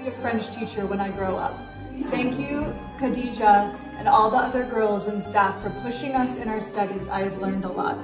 be a French teacher when I grow up. Thank you, Khadija, and all the other girls and staff for pushing us in our studies. I have learned a lot.